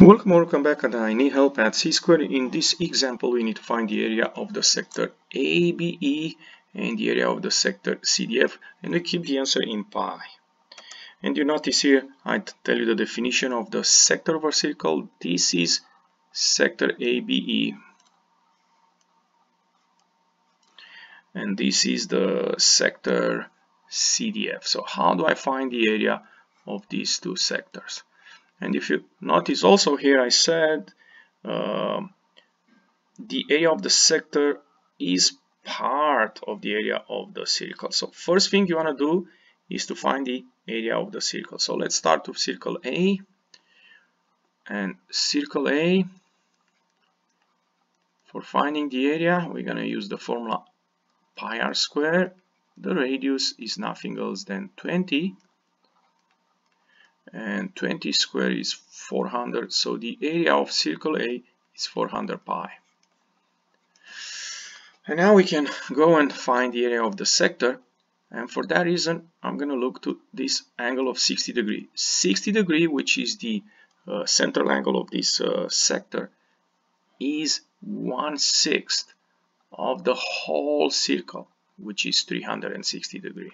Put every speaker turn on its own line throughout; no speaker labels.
Welcome, or welcome back and I need help at C-square. In this example we need to find the area of the sector ABE and the area of the sector CDF and we keep the answer in pi. And you notice here I tell you the definition of the sector of a circle. This is sector ABE and this is the sector CDF. So how do I find the area of these two sectors? And if you notice also here I said uh, the area of the sector is part of the area of the circle. So first thing you want to do is to find the area of the circle. So let's start with circle A and circle A for finding the area we're going to use the formula pi r square the radius is nothing else than 20 and 20 square is 400 so the area of circle A is 400 pi. And now we can go and find the area of the sector and for that reason I'm going to look to this angle of 60 degree. 60 degree which is the uh, central angle of this uh, sector is one sixth of the whole circle which is 360 degree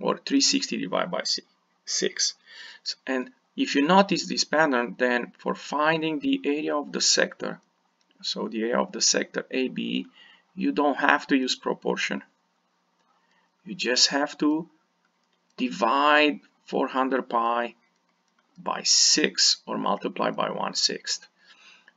or 360 divided by 6 and if you notice this pattern then for finding the area of the sector so the area of the sector AB you don't have to use proportion. You just have to divide 400 pi by 6 or multiply by 1 sixth.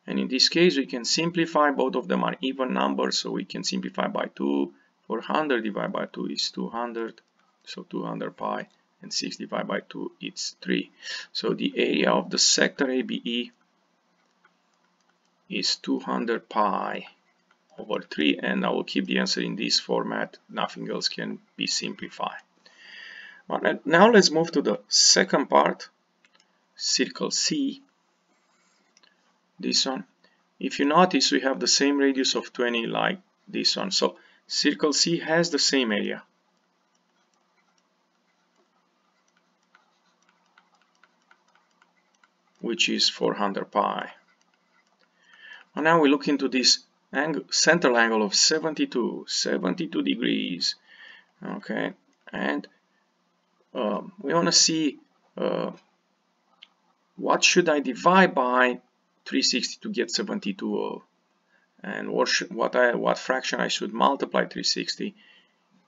And in this case we can simplify both of them are even numbers so we can simplify by 2 400 divided by 2 is 200 so 200 pi and 6 divided by 2 it's 3 so the area of the sector ABE is 200 pi over 3 and I will keep the answer in this format. Nothing else can be simplified. Now let's move to the second part circle C. This one. If you notice we have the same radius of 20 like this one. So circle C has the same area which is 400 pi. And now we look into this angle, central angle of 72, 72 degrees, okay, and um, we want to see uh, what should I divide by 360 to get 72 and what, should, what, I, what fraction I should multiply 360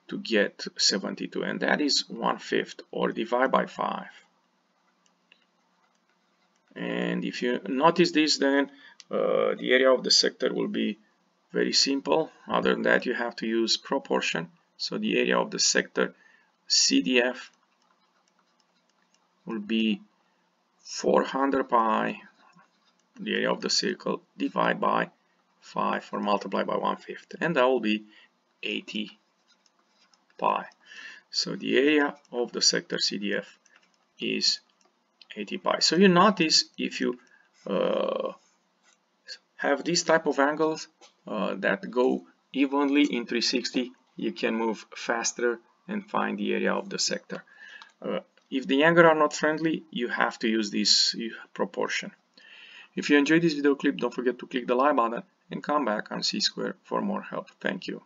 to get 72 and that is 1 fifth or divide by 5 and if you notice this then uh, the area of the sector will be very simple. Other than that you have to use proportion so the area of the sector CDF will be 400 pi. The area of the circle divide by 5 or multiply by 1 fifth. And that will be 80 pi. So the area of the sector CDF is 80 pi. So you notice if you uh, have this type of angles uh, that go evenly in 360, you can move faster and find the area of the sector. Uh, if the angles are not friendly, you have to use this proportion. If you enjoyed this video clip, don't forget to click the like button and come back on C-Square for more help. Thank you.